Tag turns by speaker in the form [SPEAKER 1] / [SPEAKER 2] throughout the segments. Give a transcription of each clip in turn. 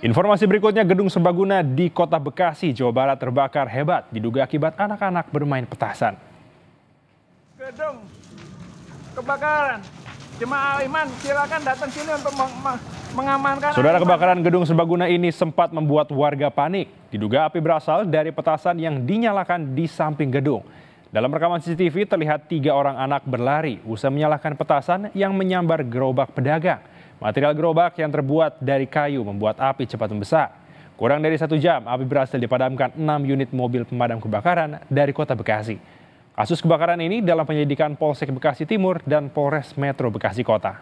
[SPEAKER 1] Informasi berikutnya, gedung serbaguna di kota Bekasi, Jawa Barat terbakar hebat diduga akibat anak-anak bermain petasan.
[SPEAKER 2] Gedung kebakaran. Jemaah iman silakan datang sini untuk mengamankan.
[SPEAKER 1] Saudara kebakaran gedung serbaguna ini sempat membuat warga panik. Diduga api berasal dari petasan yang dinyalakan di samping gedung. Dalam rekaman CCTV terlihat tiga orang anak berlari usai menyalakan petasan yang menyambar gerobak pedagang. Material gerobak yang terbuat dari kayu membuat api cepat membesar. Kurang dari satu jam, api berhasil dipadamkan 6 unit mobil pemadam kebakaran dari kota Bekasi. Kasus kebakaran ini dalam penyelidikan Polsek Bekasi Timur dan Polres Metro Bekasi Kota.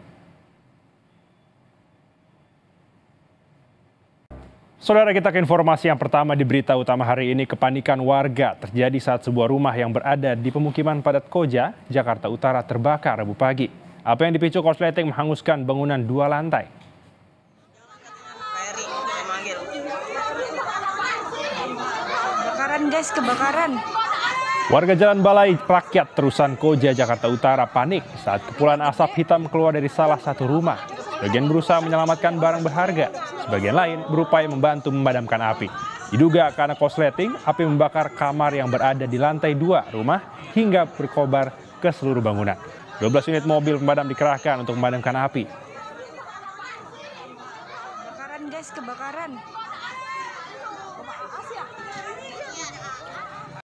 [SPEAKER 1] Saudara kita ke informasi yang pertama di berita utama hari ini, kepanikan warga terjadi saat sebuah rumah yang berada di pemukiman padat Koja, Jakarta Utara terbakar Rabu pagi. Apa yang dipicu korsleting menghanguskan bangunan dua lantai?
[SPEAKER 3] Kebakaran guys, kebakaran.
[SPEAKER 1] Warga Jalan Balai Rakyat Terusan Koja, Jakarta Utara panik saat kepulan asap hitam keluar dari salah satu rumah. Sebagian berusaha menyelamatkan barang berharga, sebagian lain berupaya membantu memadamkan api. Diduga karena korsleting, api membakar kamar yang berada di lantai dua rumah hingga berkobar ke seluruh bangunan. 12 unit mobil pemadam dikerahkan untuk memadamkan api.
[SPEAKER 3] Kebakaran guys, kebakaran.